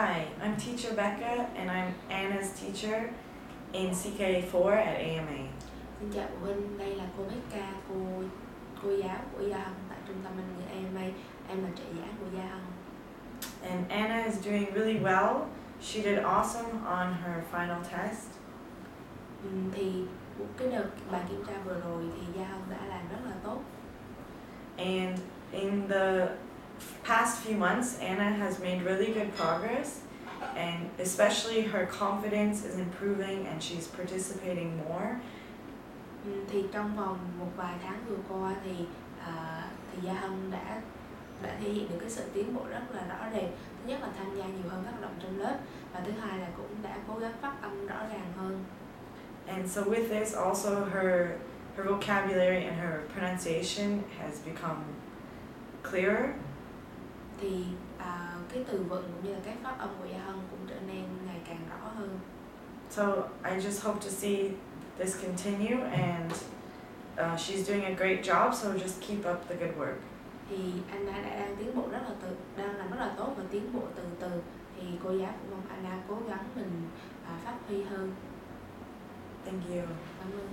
Hi, I'm teacher Becca and I'm Anna's teacher in CK4 at AMA. Xin chào phụ huynh, đây là cô Becca, cô cô giáo của Gia Hân tại trung tâm Anh ngữ AMA. Em là trợ giảng của Gia Hân. And Anna is doing really well. She did awesome on her final test. Ừm, thì cái đợt bài kiểm tra vừa rồi thì Gia Hân đã làm rất là tốt. And in the past few months, Anna has made really good progress. And especially her confidence is improving and she's participating more. Ừm, thì trong vòng một vài tháng vừa qua thì à, thì Gia Hân đã đã thể hiện được cái sự tiến bộ rất là rõ rệt. Thứ nhất là tham gia nhiều hơn các hoạt động trong lớp và thứ hai là cũng đã cố gắng phát âm rõ ràng hơn. And so with this also her her vocabulary and her pronunciation has become clearer Thì à, cái từ vựng cũng như là cái phát âm của Gia Hân cũng trở nên ngày càng rõ hơn. So I just hope to see this continue, and uh, she's doing a great job. So just keep up the good work. thì Anna đã đang tiến bộ rất là từ đang làm rất là tốt và tiến bộ từ từ thì cô giáo cũng mong Anna cố gắng mình à, phát huy hơn Thank you. cảm ơn